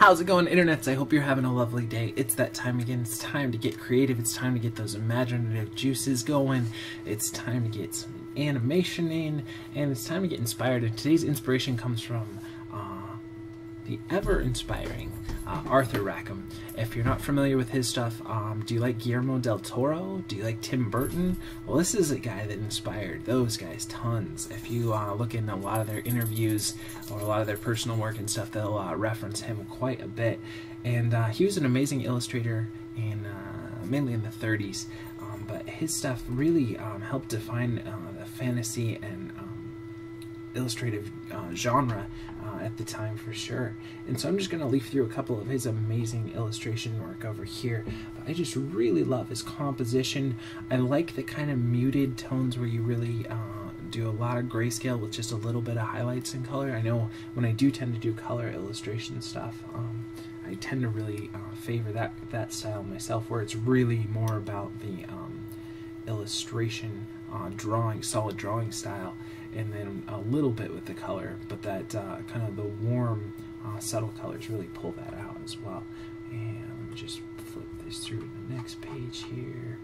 How's it going, internets? I hope you're having a lovely day. It's that time again. It's time to get creative. It's time to get those imaginative juices going. It's time to get some animation in, and it's time to get inspired. And today's inspiration comes from the ever-inspiring uh, Arthur Rackham. If you're not familiar with his stuff, um, do you like Guillermo del Toro? Do you like Tim Burton? Well, this is a guy that inspired those guys tons. If you uh, look in a lot of their interviews or a lot of their personal work and stuff, they'll uh, reference him quite a bit. And uh, he was an amazing illustrator in uh, mainly in the 30s. Um, but his stuff really um, helped define uh, the fantasy and illustrative uh, genre uh, at the time for sure. And so I'm just going to leaf through a couple of his amazing illustration work over here. I just really love his composition. I like the kind of muted tones where you really uh, do a lot of grayscale with just a little bit of highlights and color. I know when I do tend to do color illustration stuff, um, I tend to really uh, favor that that style myself, where it's really more about the um, illustration, uh, drawing, solid drawing style, and then a little bit with the color, but that uh, kind of the warm, uh, subtle colors really pull that out as well. And let me just flip this through to the next page here.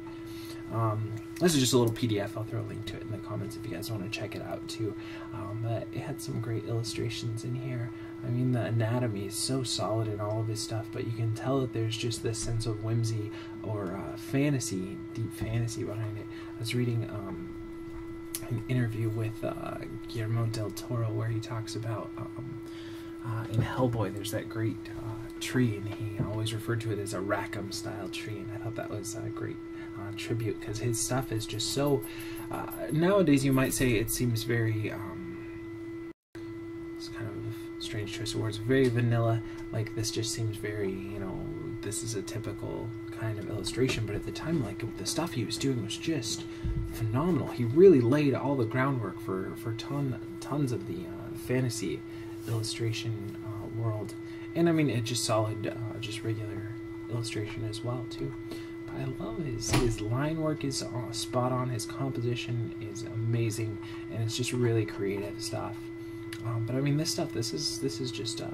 Um, this is just a little PDF. I'll throw a link to it in the comments if you guys want to check it out too. Um, but it had some great illustrations in here. I mean, the anatomy is so solid in all of his stuff, but you can tell that there's just this sense of whimsy or uh, fantasy, deep fantasy behind it. I was reading um, an interview with uh, Guillermo del Toro where he talks about um, uh, in Hellboy there's that great uh, tree and he always referred to it as a Rackham style tree and I thought that was a great uh, tribute because his stuff is just so uh, nowadays you might say it seems very um, it's kind of strange choice of words very vanilla like this just seems very you know this is a typical kind of illustration but at the time like the stuff he was doing was just phenomenal. He really laid all the groundwork for for ton tons of the uh, fantasy illustration uh, world, and I mean it's just solid, uh, just regular illustration as well too. But I love his his line work is uh, spot on. His composition is amazing, and it's just really creative stuff. Um, but I mean this stuff, this is this is just uh.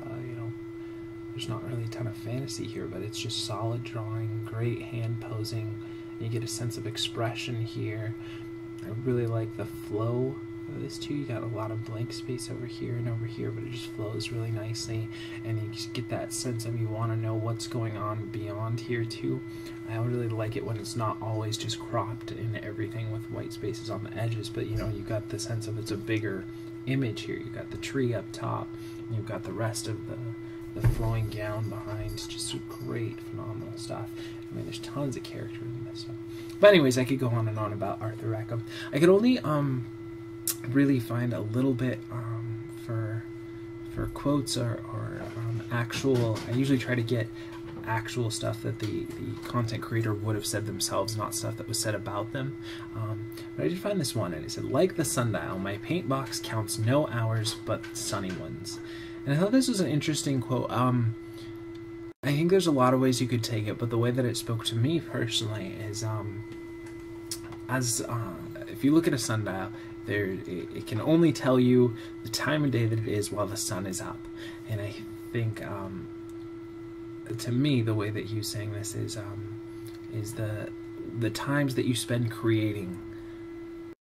There's not really a ton of fantasy here, but it's just solid drawing, great hand posing, you get a sense of expression here. I really like the flow of this too. You got a lot of blank space over here and over here, but it just flows really nicely. And you just get that sense of you want to know what's going on beyond here too. I really like it when it's not always just cropped in everything with white spaces on the edges, but you know, you got the sense of it's a bigger image here. You got the tree up top, you've got the rest of the the flowing gown behind. Just great, phenomenal stuff. I mean, there's tons of character in this stuff. But anyways, I could go on and on about Arthur Rackham. I could only um really find a little bit um for for quotes or, or um, actual. I usually try to get actual stuff that the, the content creator would have said themselves, not stuff that was said about them. Um, but I did find this one, and it said, like the sundial, my paint box counts no hours but sunny ones. And I thought this was an interesting quote. Um, I think there's a lot of ways you could take it, but the way that it spoke to me personally is, um, as uh, if you look at a sundial, there it, it, can only tell you the time of day that it is while the sun is up, and I think um, to me the way that he's saying this is um, is the the times that you spend creating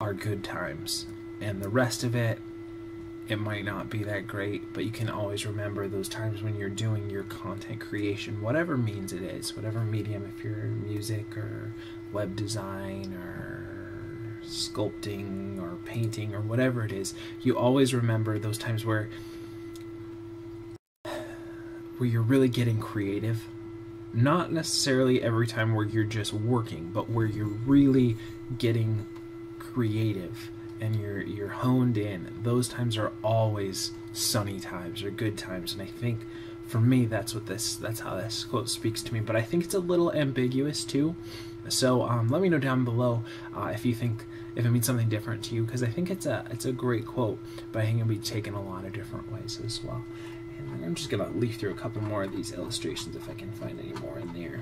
are good times, and the rest of it it might not be that great, but you can always remember those times when you're doing your content creation, whatever means it is, whatever medium, if you're music or web design or sculpting or painting or whatever it is, you always remember those times where where you're really getting creative. Not necessarily every time where you're just working, but where you're really getting creative and you're you're honed in, those times are always sunny times or good times. And I think for me that's what this that's how this quote speaks to me. But I think it's a little ambiguous too. So um, let me know down below uh, if you think if it means something different to you because I think it's a it's a great quote, but I think it'll be taken a lot of different ways as well. And I'm just gonna leaf through a couple more of these illustrations if I can find any more in there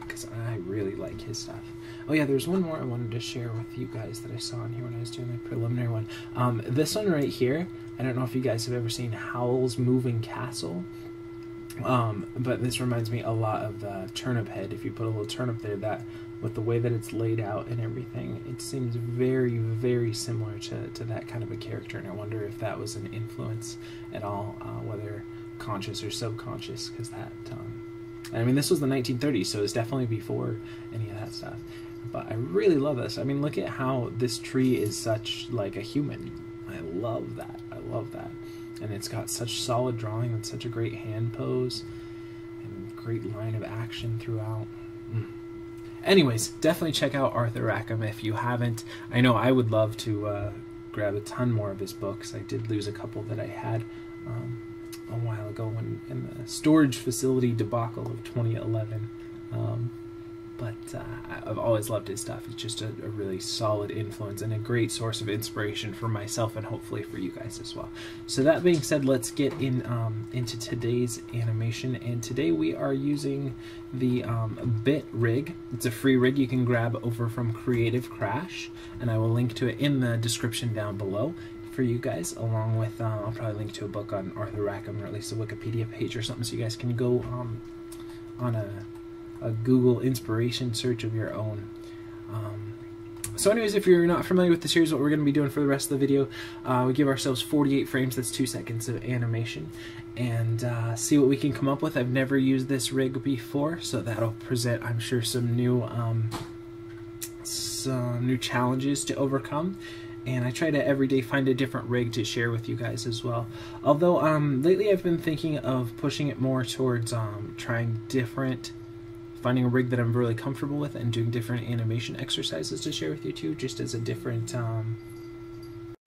because I really like his stuff. Oh yeah, there's one more I wanted to share with you guys that I saw in here when I was doing the preliminary one. Um, this one right here, I don't know if you guys have ever seen Howl's Moving Castle. Um, but this reminds me a lot of the turnip head. If you put a little turnip there, that with the way that it's laid out and everything, it seems very, very similar to, to that kind of a character. And I wonder if that was an influence at all, uh, whether conscious or subconscious, because that. Um, I mean, this was the 1930s, so it's definitely before any of that stuff. But I really love this. I mean, look at how this tree is such like a human. I love that. I love that. And it's got such solid drawing and such a great hand pose and great line of action throughout. Mm. Anyways, definitely check out Arthur Rackham if you haven't. I know I would love to uh, grab a ton more of his books. I did lose a couple that I had um, a while ago when in the storage facility debacle of 2011. Um, but uh, I've always loved his stuff. It's just a, a, really solid influence and a great source of inspiration for myself and hopefully for you guys as well. So that being said, let's get in um, into today's animation. And today we are using the um, Bit rig. It's a free rig you can grab over from Creative Crash, and I will link to it in the description down below for you guys, along with uh, I'll probably link to a book on Arthur Rackham or at least a Wikipedia page or something, so you guys can go um, on a a Google inspiration search of your own. Um, so anyways, if you're not familiar with the series, what we're going to be doing for the rest of the video, uh, we give ourselves 48 frames, that's 2 seconds of animation, and uh, see what we can come up with. I've never used this rig before, so that'll present, I'm sure, some new, um, some new challenges to overcome and I try to every day find a different rig to share with you guys as well. Although um, lately I've been thinking of pushing it more towards um, trying different finding a rig that I'm really comfortable with and doing different animation exercises to share with you too, just as a different um,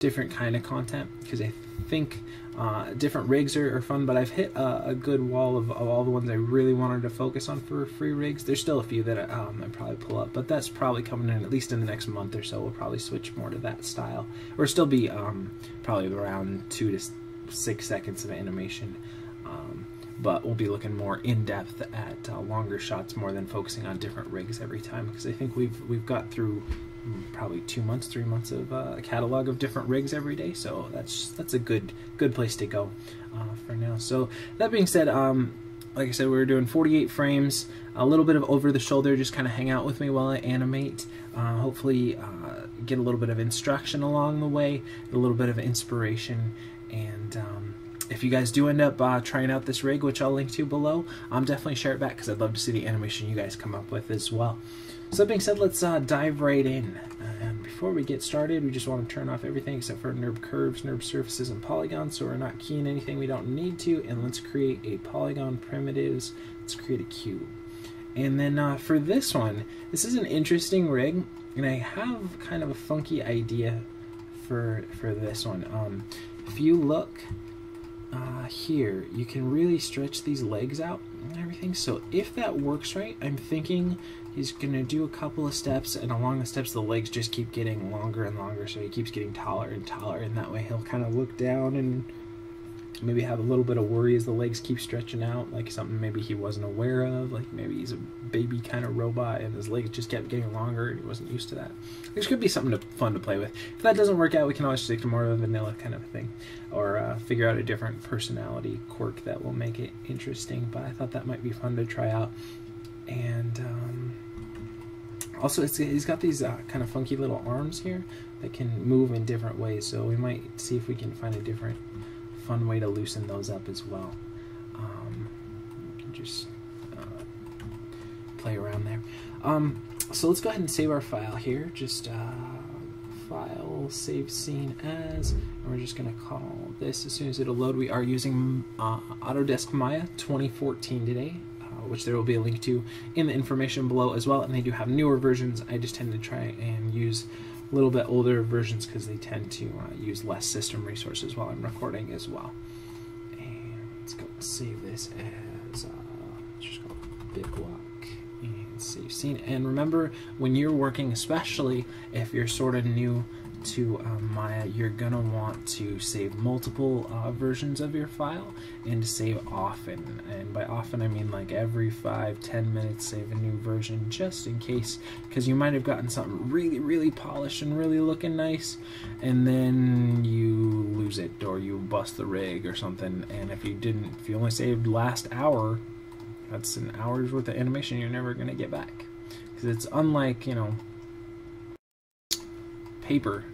different kind of content because I think uh, different rigs are, are, fun, but I've hit a, a good wall of, of, all the ones I really wanted to focus on for free rigs. There's still a few that um, I probably pull up, but that's probably coming in at least in the next month or so. We'll probably switch more to that style, or still be um, probably around two to six seconds of animation. But we'll be looking more in depth at uh, longer shots more than focusing on different rigs every time because I think we've we've got through mm, probably two months, three months of uh, a catalog of different rigs every day. So that's that's a good good place to go uh, for now. So that being said, um, like I said, we are doing 48 frames, a little bit of over the shoulder, just kind of hang out with me while I animate. Uh, hopefully, uh, get a little bit of instruction along the way, a little bit of inspiration, and um, if you guys do end up uh, trying out this rig, which I'll link to below, I'm definitely share it back because I'd love to see the animation you guys come up with as well. So that being said, let's uh, dive right in. And before we get started, we just want to turn off everything except for NURB curves, NURB surfaces, and polygons, so we're not keying anything we don't need to. And let's create a polygon primitives. Let's create a cube. And then uh, for this one, this is an interesting rig, and I have kind of a funky idea for for this one. Um, if you look uh, here, you can really stretch these legs out and everything. So if that works right, I'm thinking he's to do a couple of steps, and along the steps, the legs just keep getting longer and longer, so he keeps getting taller and taller, and that way he'll kind of look down and maybe have a little bit of worry as the legs keep stretching out, like something maybe he wasn't aware of, like maybe he's a baby kind of robot and his legs just kept getting longer and he wasn't used to that. This could be something to, fun to play with. If that doesn't work out, we can always stick to more of a vanilla kind of thing, or uh, figure out a different personality quirk that will make it interesting. But I thought that might be fun to try out, and. Um, also, it's he's got these uh, kind of funky little arms here that can move in different ways, so we might see if we can find a different fun way to loosen those up as well. Um, just uh, play around there. Um, so let's go ahead and save our file here. Just uh, file save scene as, and we're just going to call this as soon as it'll load. We are using uh, Autodesk Maya 2014 today. Uh, which there will be a link to in the information below as well, and they do have newer versions. I just tend to try and use little bit older versions because they tend to uh, use less system resources while I'm recording as well. And let's go save this as, uh, just go BitBlock and save scene. And remember, when you're working, especially if you're sort of new to um, Maya, you're gonna want to save multiple uh, versions of your file and save often. And by often, I mean like every five, ten minutes, save a new version just in case, because you might have gotten something really, really polished and really looking nice, and then you lose it or you bust the rig or something. And if you didn't, if you only saved last hour, that's an hour's worth of animation you're never gonna get back. Because it's unlike, you know, paper,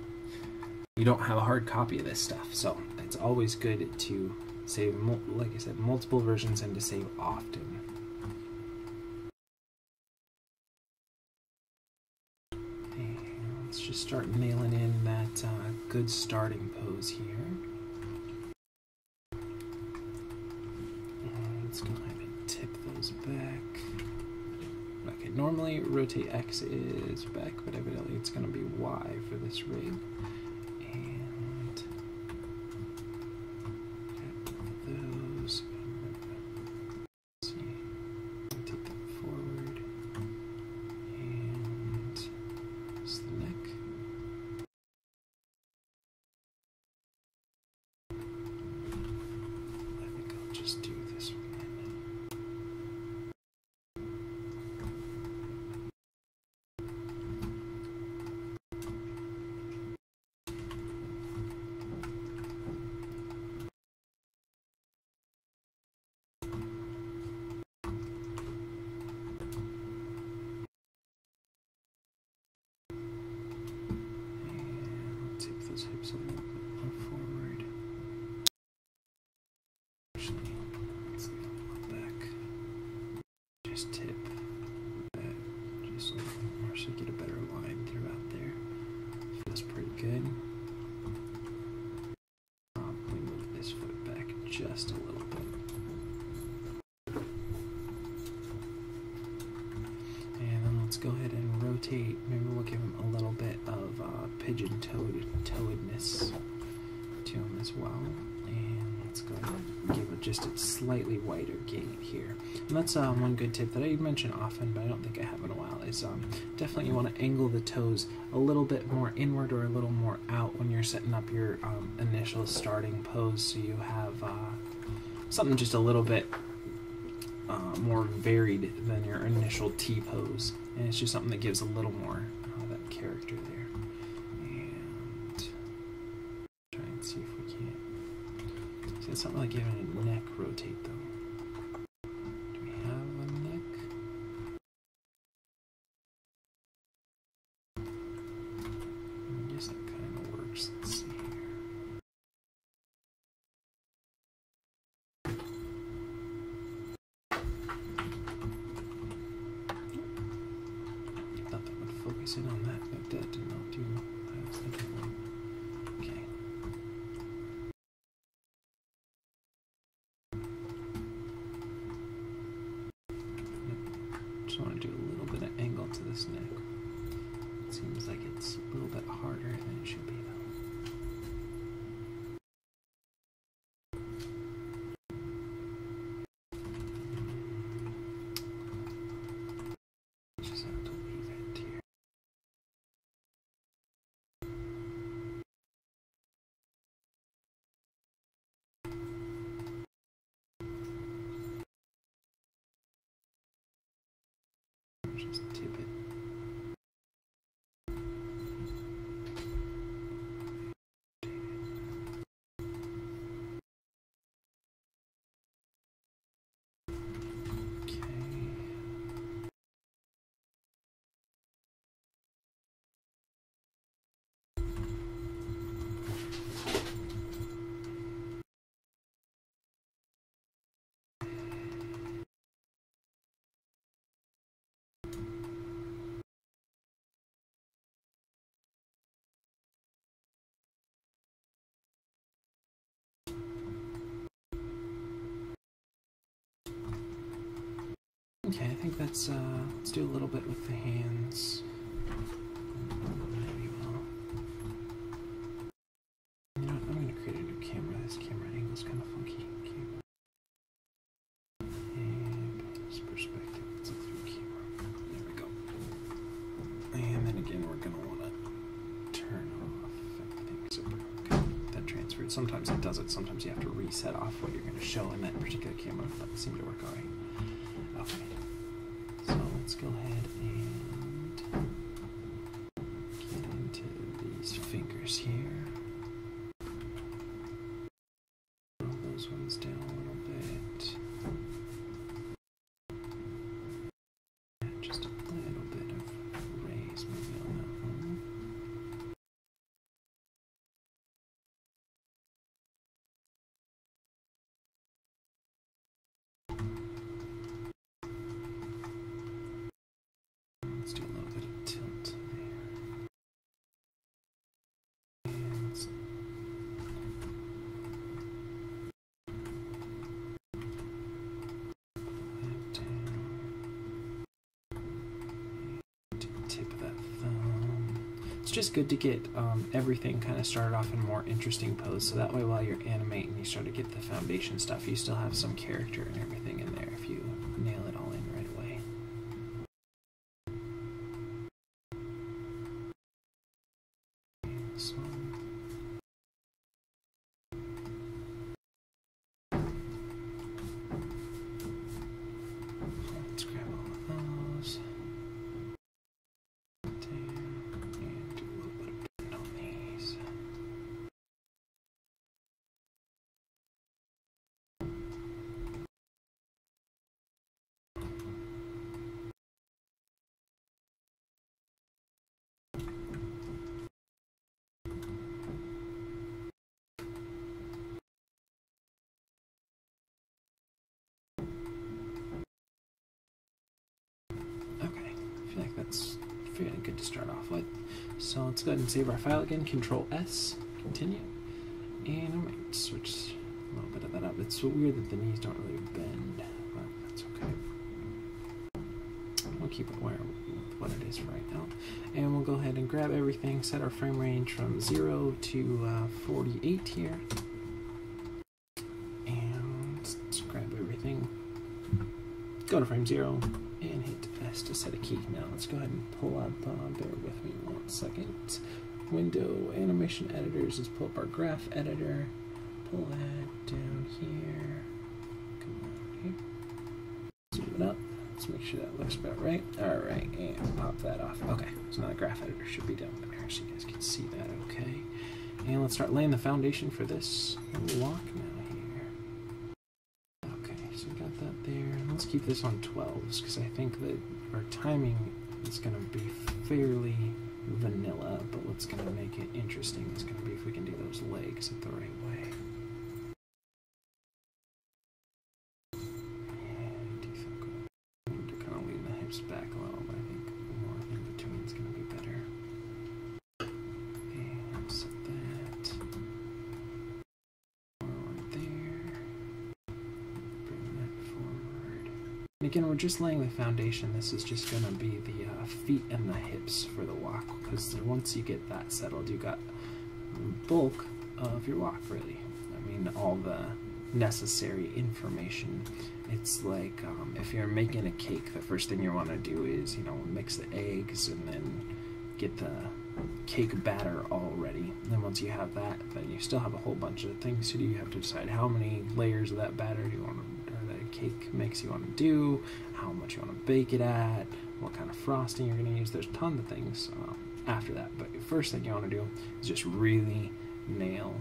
you don't have a hard copy of this stuff. So it's always good to save, like I said, multiple versions and to save often. Let's just start nailing in that uh, good starting pose here. And let's go ahead and tip those back. Okay, normally rotate X is back, but evidently it's going to be Y for this rig. And those. see, take that forward. And it's the neck. I think I'll just do this one. And tip those hips a little bit more forward. Actually, let's leave a little back. Just tip that just a little more so you get a better line throughout there. Feels pretty good. Probably move this foot back just a little bit. And then let's go ahead and rotate. Maybe we'll give him a little bit of uh, pigeon toed toedness to him as well. And let's go ahead and give it just a slightly wider gait here. And that's uh, one good tip that I mention often, but I don't think I have in a while, is um, definitely you want to angle the toes a little bit more inward or a little more out when you're setting up your um, initial starting pose so you have uh, something just a little bit uh, more varied than your initial T pose, and it's just something that gives a little more uh, that character there. And try and see if we can't. See, it's not really giving a neck rotate Okay, I think that's uh let's do a little bit with the hands. It's just good to get um, everything kind of started off in a more interesting pose, so that way while you're animating, you start to get the foundation stuff. You still have some character and everything in there fairly good to start off with. So let's go ahead and save our file again. Control S, continue. And I might switch a little bit of that up. It's so weird that the knees don't really bend, but that's okay. We'll keep it where with what it is for right now. And we'll go ahead and grab everything, set our frame range from 0 to uh, 48 here. And let's grab everything. Go to frame 0 hit to set a key. Now let's go ahead and pull up, uh, bear with me one second. Window Animation Editors, let's pull up our graph editor. Pull that down here. Come on here. Zoom it up. Let's make sure that looks about right. Alright, and pop that off. Okay, so now the graph editor should be down there so you guys can see that okay. And let's start laying the foundation for this walk now keep this on 12s because I think that our timing is going to be fairly vanilla, but what's going to make it interesting is going to be if we can do those legs at the right just laying the foundation. This is just going to be the uh, feet and the hips for the walk, because once you get that settled, you got the bulk of your walk, really. I mean, all the necessary information. It's like um, if you're making a cake, the first thing you want to do is, you know, mix the eggs and then get the cake batter all ready. And then once you have that, then you still have a whole bunch of things to do. You have to decide how many layers of that batter you want to, cake mix you want to do, how much you want to bake it at, what kind of frosting you're going to use. There's tons of things um, after that. But the first thing you want to do is just really nail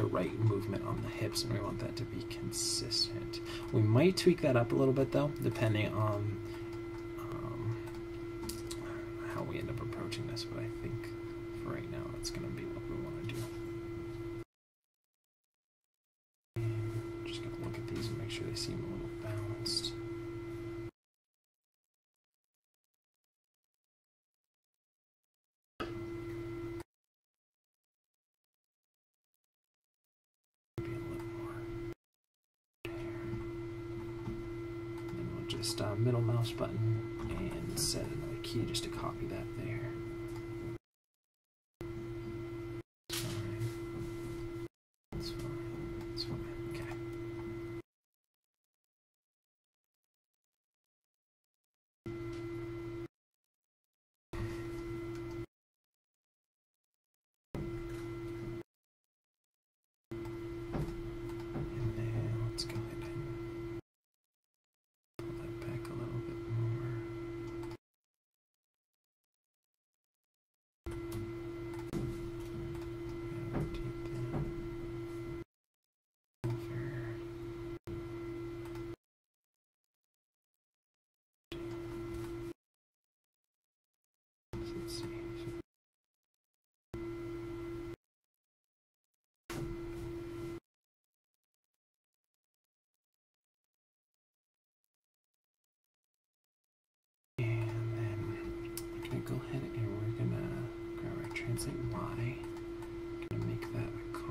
to right movement on the hips, and we want that to be consistent. We might tweak that up a little bit though, depending on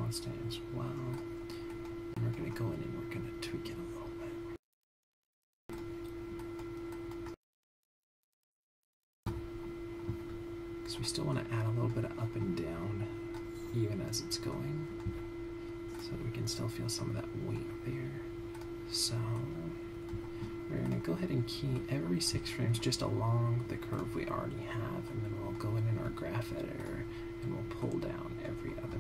constant as well. And we're gonna go in and we're gonna tweak it a little bit. Because we still want to add a little bit of up and down even as it's going. So we can still feel some of that weight there. So we're going to go ahead and key every six frames just along the curve we already have, and then we'll go in in our graph editor and we'll pull down every other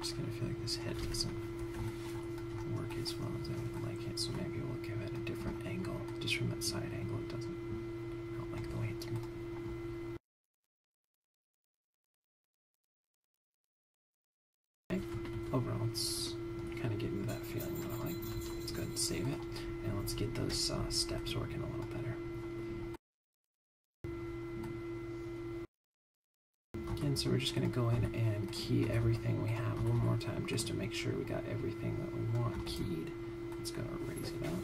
Just gonna feel like this head doesn't work as well as I would like it, so maybe we'll give it a different angle. Just from that side angle, it doesn't. I don't like the way it's. Okay. Overall, it's kind of getting that feeling that I like. Let's go ahead and save it, and let's get those uh, steps working a little better. Again, so we're just going to go in and key everything we have one more time just to make sure we got everything that we want keyed. It's going to raise it up.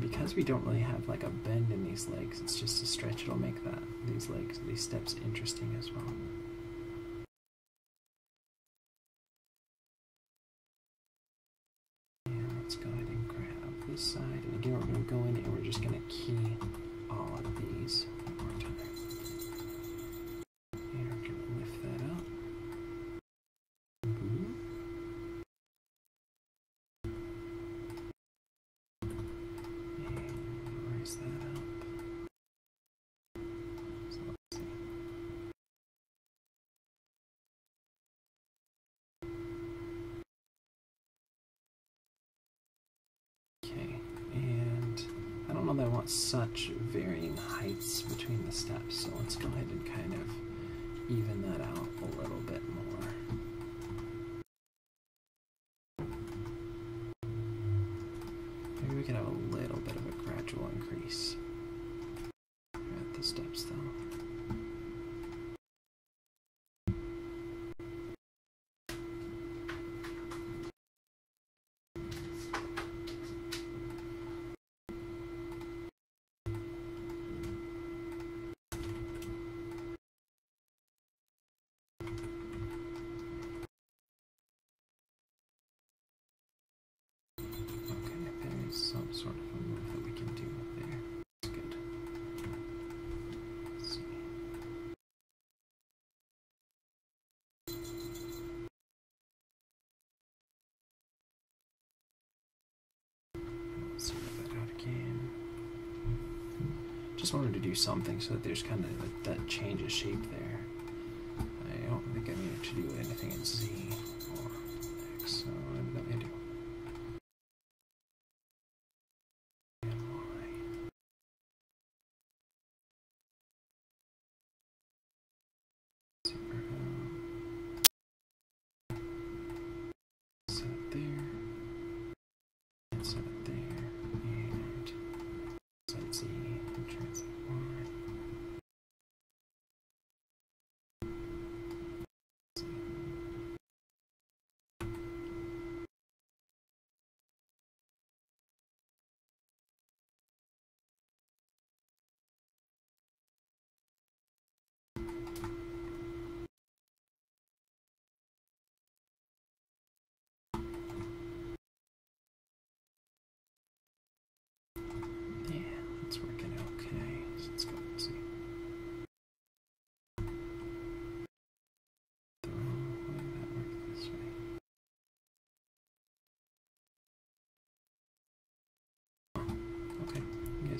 Because we don't really have like a bend in these legs, it's just a stretch. It'll make that these legs, these steps interesting as well. Want such varying heights between the steps, so let's go ahead and kind of even that out a little bit more. Just wanted to do something so that there's kind of that, that change of shape there. I don't think I needed to do anything in Z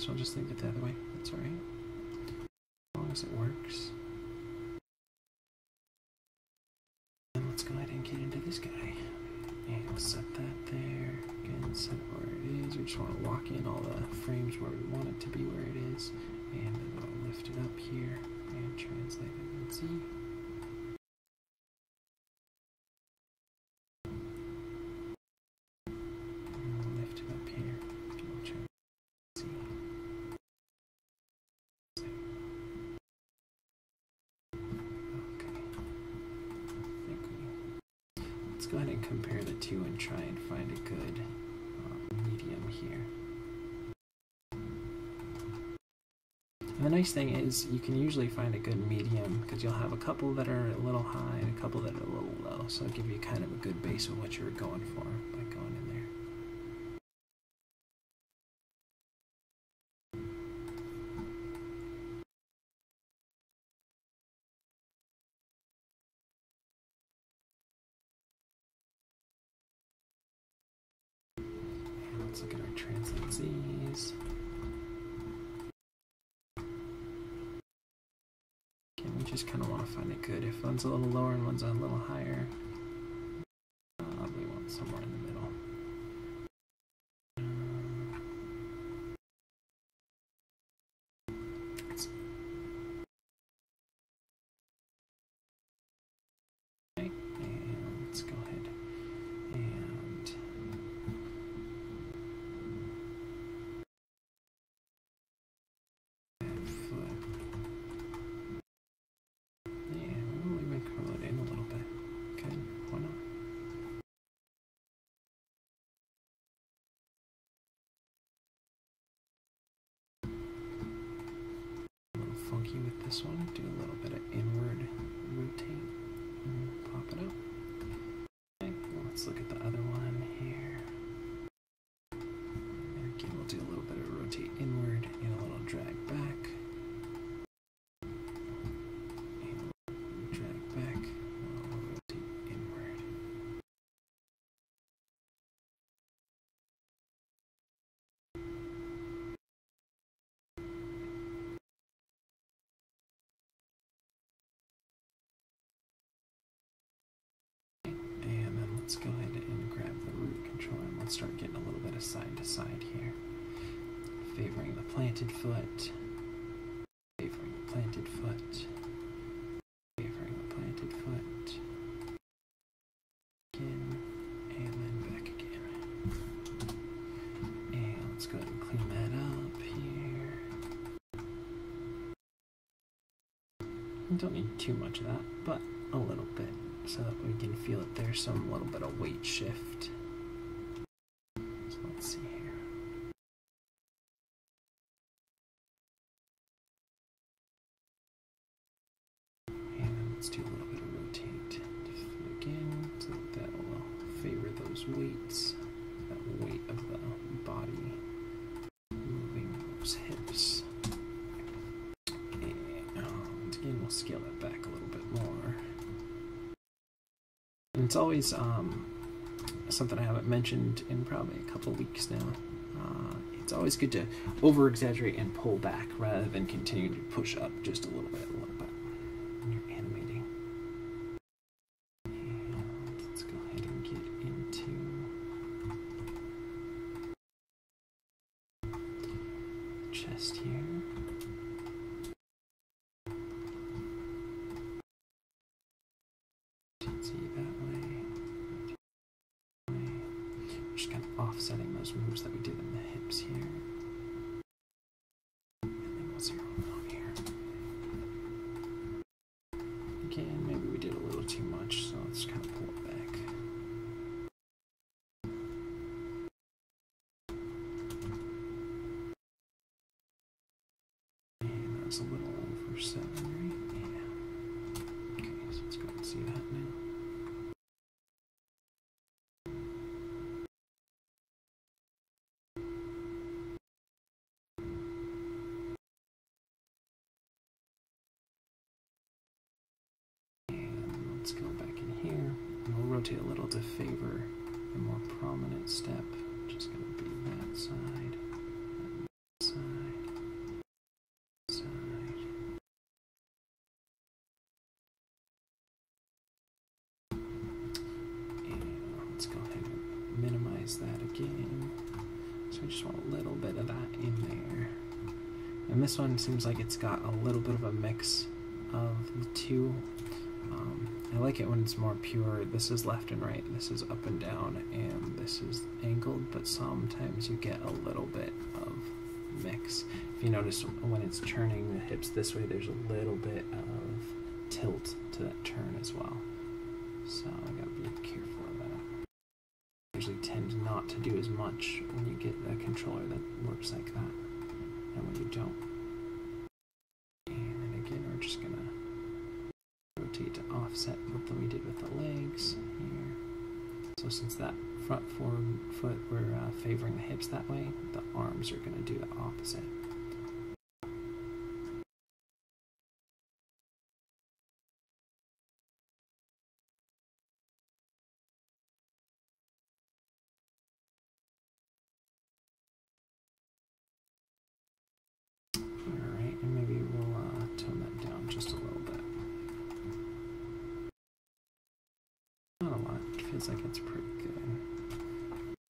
so I'll just leave it the other way. That's alright. As long as it works. And let's go ahead and get into this guy. And set that there. Again, set it where it is. We just want to lock in all the frames where we want it to be where it is. And then we'll lift it up here and translate it and see. And lift it up here. and try and see. Okay. I think we Let's go ahead and compare the two and try and find a good uh, medium here. And the nice thing is you can usually find a good medium because you'll have a couple that are a little high and a couple that are a little low. So it'll give you kind of a good base of what you're going for one's a little higher, start getting a little bit of side to side here. Favoring the planted foot, favoring the planted foot, favoring the planted foot, again, and then back again. And let's go ahead and clean that up here. Don't need too much of that, but a little bit so that we can feel that there's some little bit of weight shift. Mentioned in probably a couple weeks now. Uh, it's always good to over exaggerate and pull back rather than continue to push up just a little bit, a little bit when you're animating. And let's go ahead and get into chest here. See that way. Just kind of offsetting those moves that we did in the hips here. And then we'll zero in on here. Again, maybe we did a little too much, so let's kind of pull it back. And that was a right? Yeah. Okay, so let's go and see that now. And let's go back in here. And we'll rotate a little to favor a more prominent step. Just gonna be that side. Close that again. So I just want a little bit of that in there. And this one seems like it's got a little bit of a mix of the two. Um, I like it when it's more pure. This is left and right, this is up and down, and this is angled, but sometimes you get a little bit of mix. If you notice when it's turning the hips this way, there's a little bit of tilt to that turn as well. So I gotta be careful of that. I usually tend not to do as much when you get a controller that works like that, and when you don't. Like it's pretty good.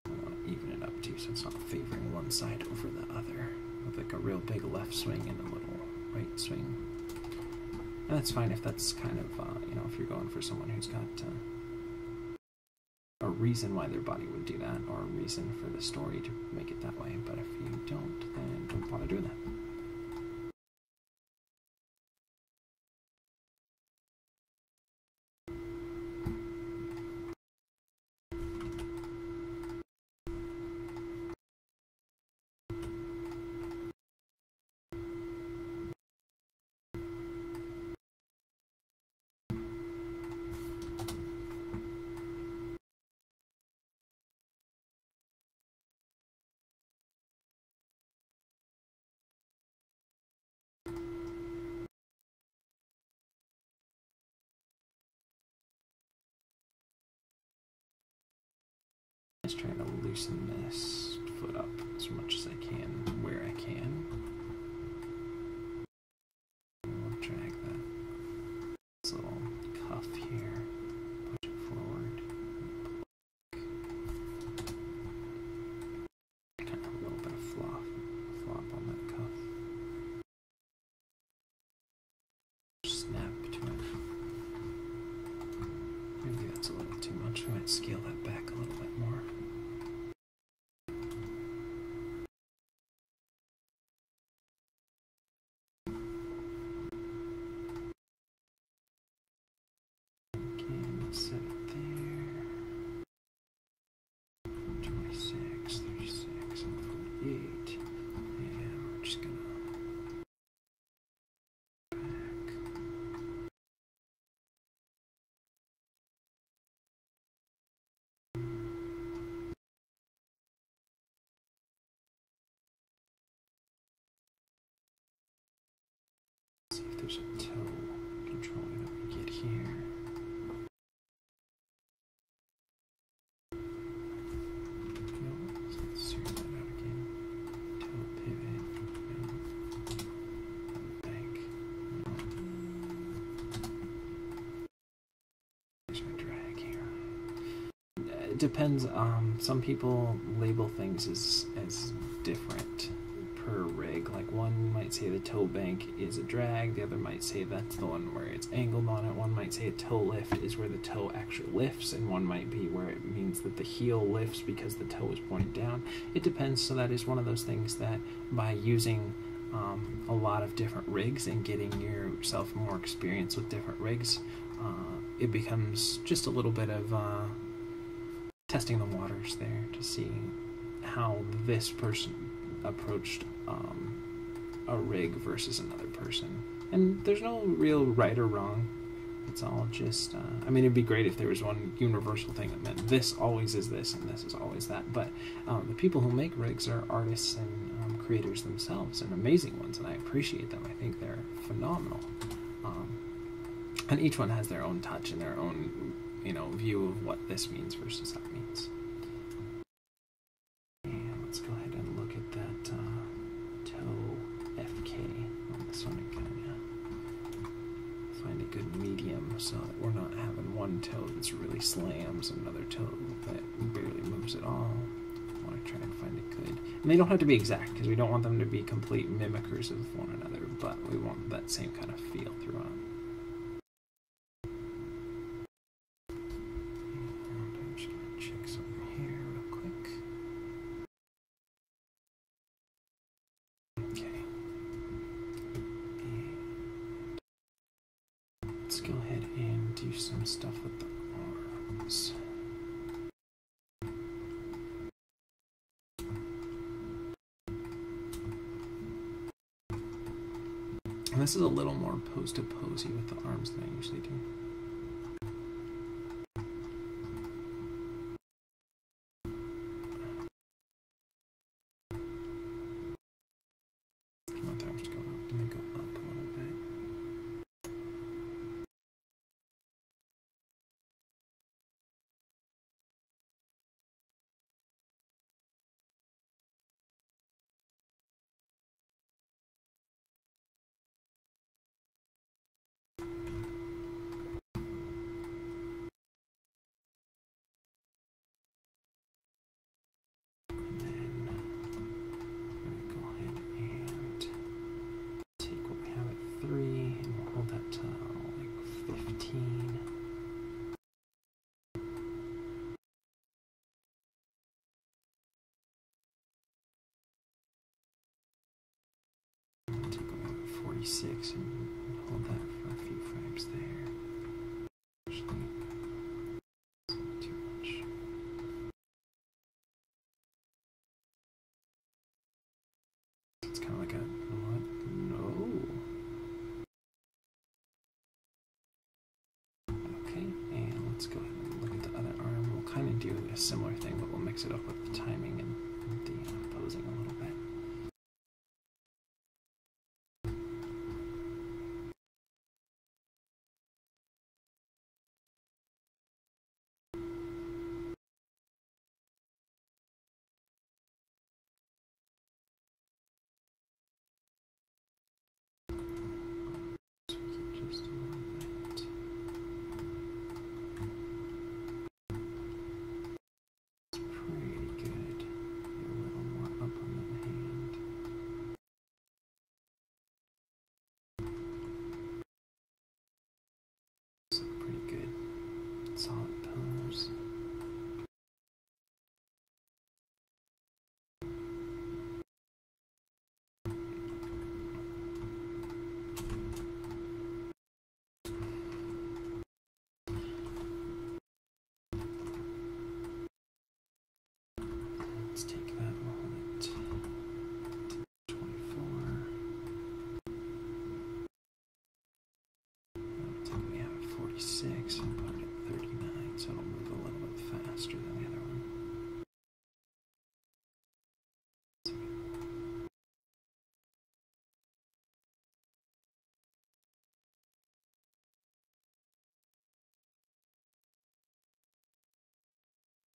I want to even it up too so it's not favoring one side over the other. With like a real big left swing and a little right swing. And that's fine if that's kind of, uh, you know, if you're going for someone who's got uh, a reason why their body would do that or a reason for the story to make it that way. But if you don't, then don't bother doing that. Just trying to loosen this foot up as much as I can where I can. We'll drag that this little cuff here, push it forward. Kind of a little bit of flop, flop on that cuff. Snap to it. Maybe that's a little too much. I might scale that back a little bit more. Again, set it there. 26, 36, and 48. And we're just gonna back. See if there's a toe controlling that we get here. No, let's zero that out again. Toe pivot. No. Bank. No. There's my drag here. It depends. Um, some people label things as as different per rig. Like one might say the toe bank is a drag, the other might say that's the one where it's angled on it. One might say a toe lift is where the toe actually lifts, and one might be where it means that the heel lifts because the toe is pointed down. It depends. So that is one of those things that by using um, a lot of different rigs and getting yourself more experience with different rigs, uh, it becomes just a little bit of uh, testing the waters there to see how this person approached um, a rig versus another person. And there's no real right or wrong. It's all just, uh, I mean, it'd be great if there was one universal thing that meant this always is this and this is always that. But um, the people who make rigs are artists and um, creators themselves and amazing ones, and I appreciate them. I think they're phenomenal. Um, and each one has their own touch and their own, you know, view of what this means versus that have to be exact because we don't want them to be complete mimickers of one another, but we want that same kind of feel throughout. Let's go ahead and do some stuff with the arms. And this is a little more pose to posy with the arms than I usually do. 36 and hold that for a few frames there. Too much. It's kind of like a what? No. Okay, and let's go ahead and look at the other arm. We'll kind of do a similar thing, but we'll mix it up with the timing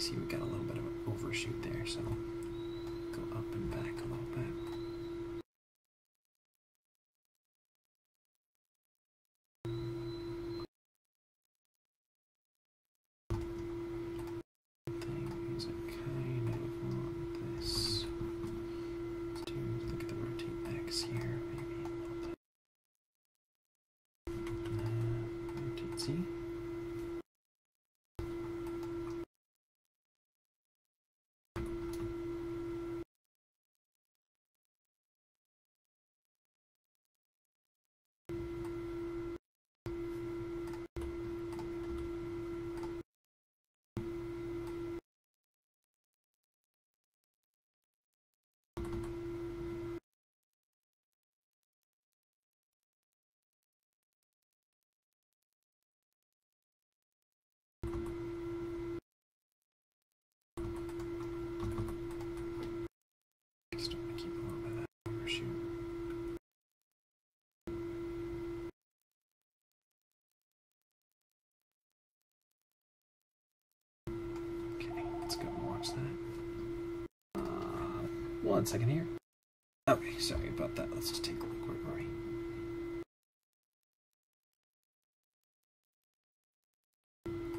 You see we got a little bit of an overshoot there, so go up and back a little bit. thing is I kind of this to look at the rotate X here, maybe rotate Z. One second second here. Okay, sorry about that. Let's just take a look. Where?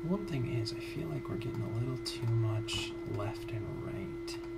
One thing is, I feel like we're getting a little too much left and right.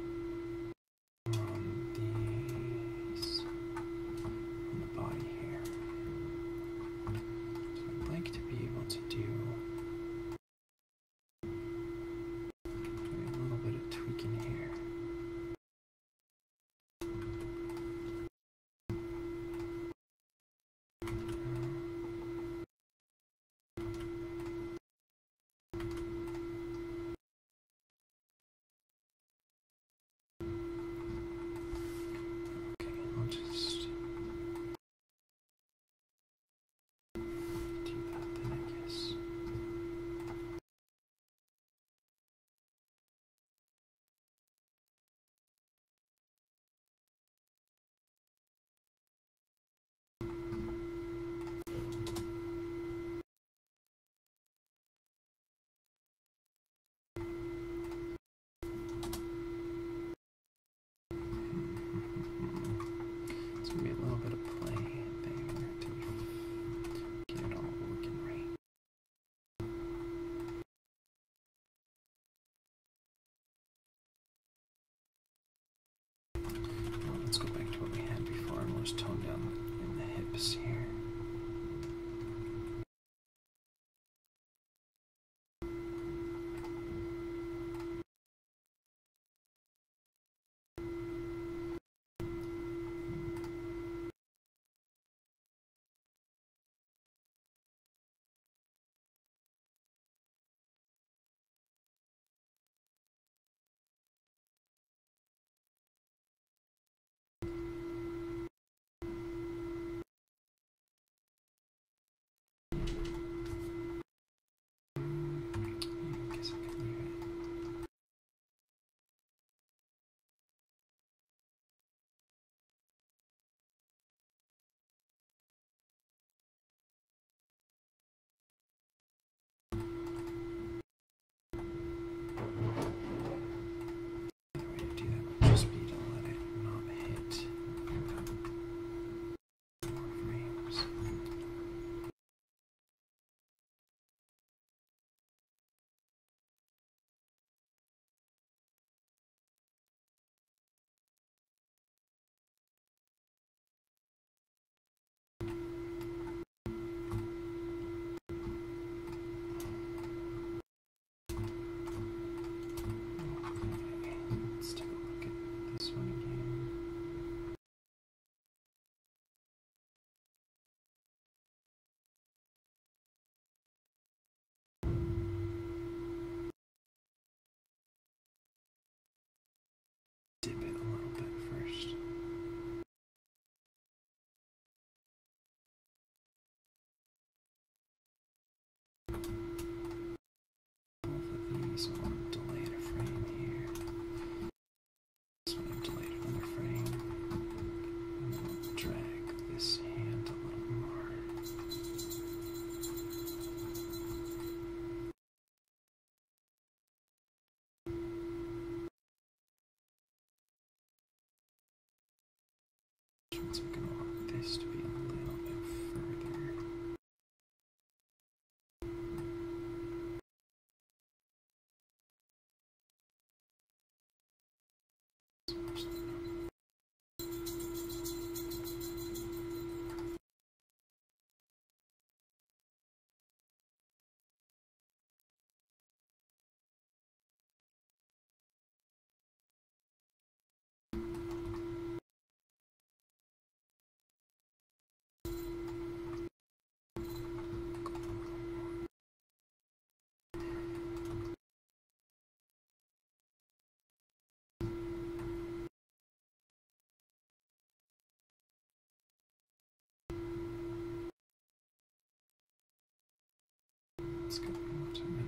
Let's get over to me.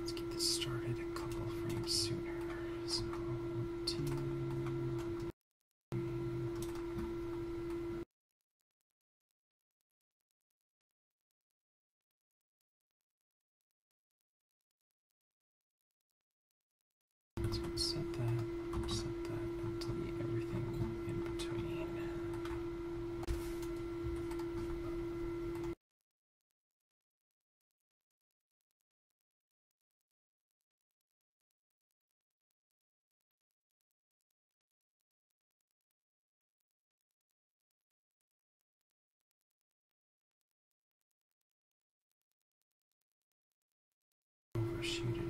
Let's this straight. set that, set that, and delete everything in between. Overshoot it.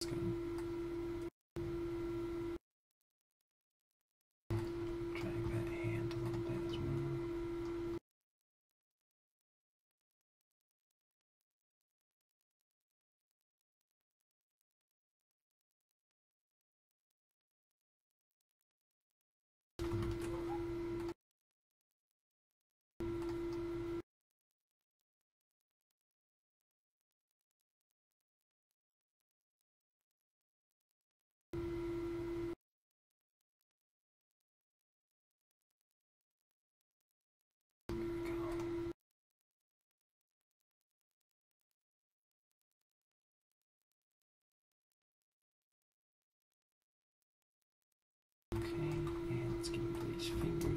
Skin.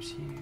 You.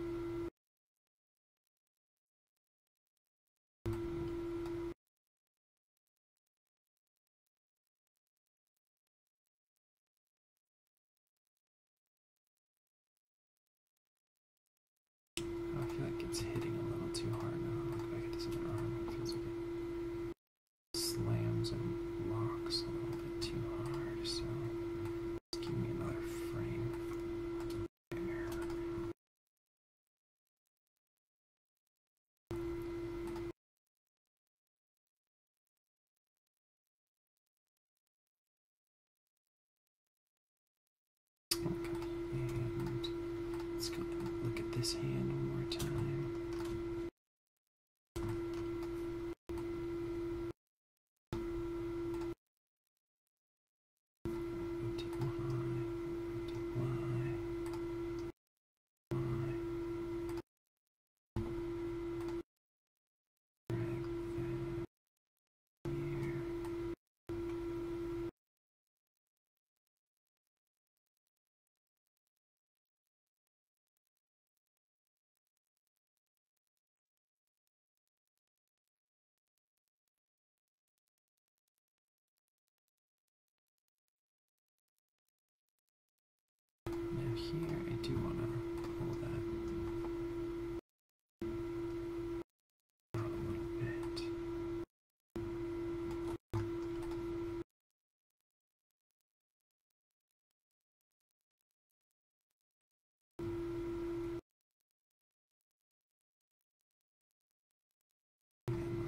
Let's go look at this hand.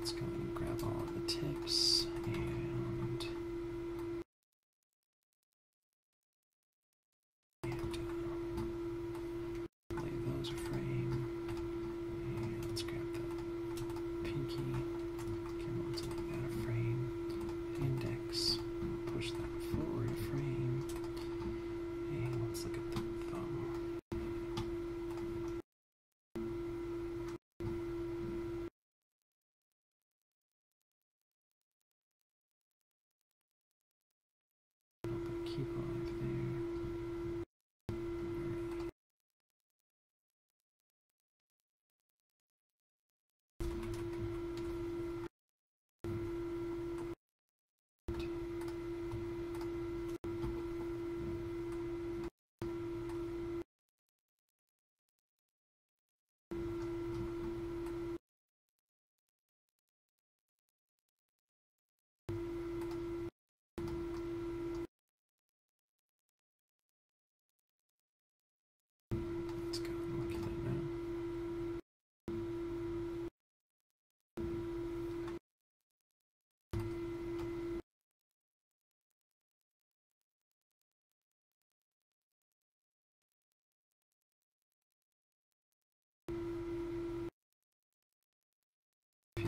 Let's go and grab all of the tips.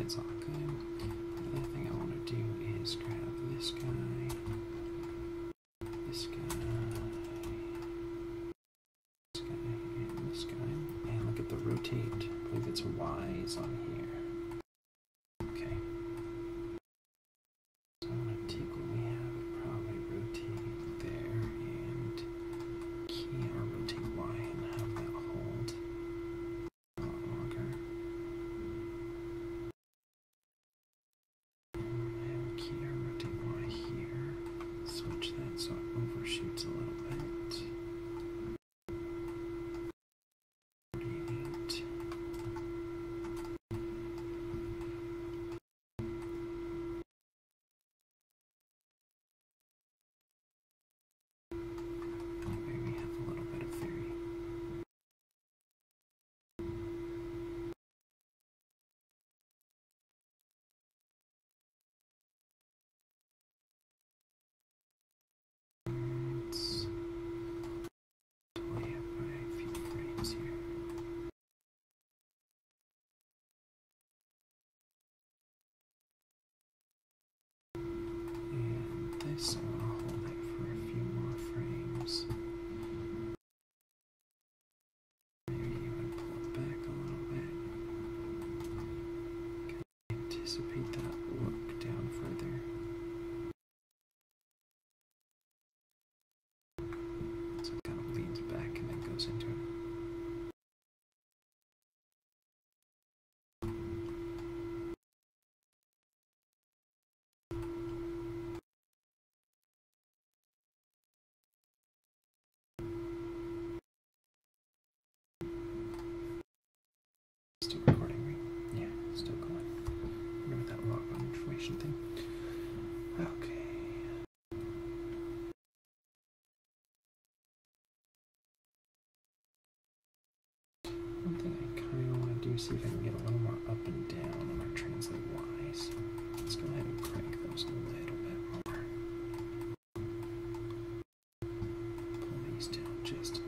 that's all good. The other thing I want to do is grab this guy, this guy, this guy, and this guy, and look at the rotate. I believe it's Ys on here. These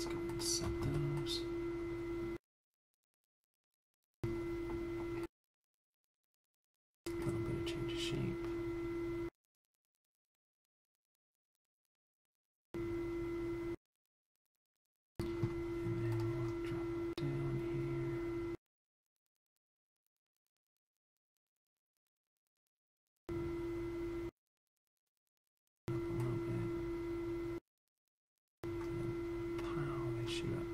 Let's go those. A little bit of change of shape. And then we'll drop it down here. Up a little bit. Pow, they shoot up.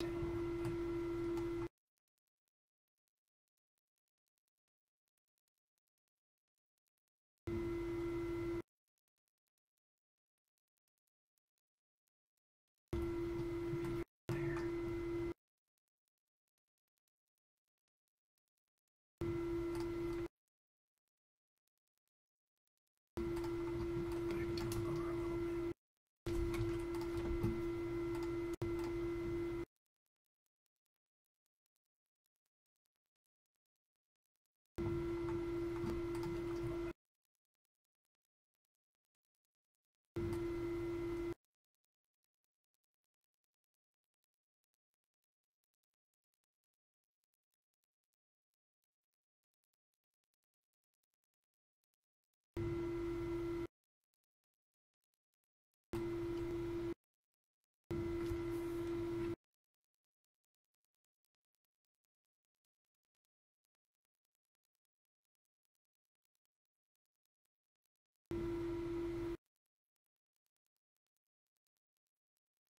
Down a little bit. Maybe there. Back down lower a little bit.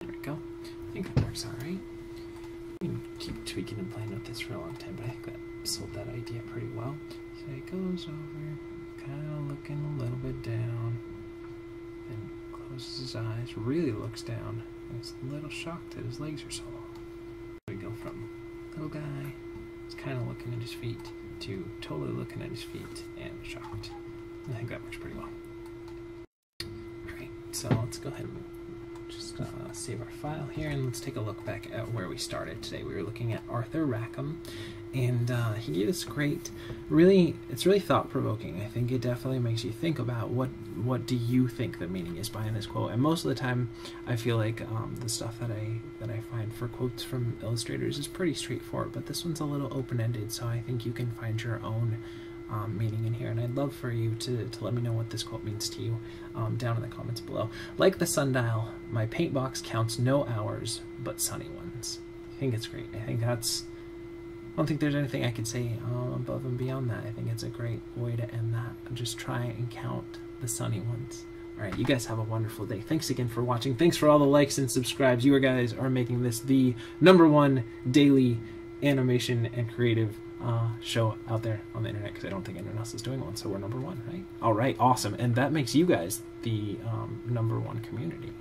There we go. I think that works alright. Can keep tweaking and playing with this for a long time, but I think that sold that idea pretty well. So it goes over, kind of looking a little bit down, then closes his eyes, really looks down, and is a little shocked that his legs are so long. We go from little guy, he's kind of looking at his feet, to totally looking at his feet and shocked. I think that works pretty well. Great. So let's go ahead and uh, save our file here and let's take a look back at where we started today. We were looking at Arthur Rackham and uh, he gave us great really it's really thought-provoking i think it definitely makes you think about what what do you think the meaning is behind this quote and most of the time i feel like um, the stuff that i that i find for quotes from illustrators is pretty straightforward but this one's a little open-ended so i think you can find your own um, meaning in here and i'd love for you to, to let me know what this quote means to you um, down in the comments below like the sundial my paint box counts no hours but sunny ones i think it's great i think that's I don't think there's anything I could say um, above and beyond that. I think it's a great way to end that. Just try and count the sunny ones. All right, you guys have a wonderful day. Thanks again for watching. Thanks for all the likes and subscribes. You guys are making this the number one daily animation and creative uh, show out there on the internet because I don't think anyone else is doing one. So we're number one, right? All right, awesome. And that makes you guys the um, number one community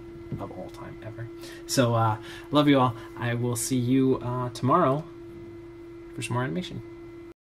of all time ever. So uh, love you all. I will see you uh, tomorrow for some more animation.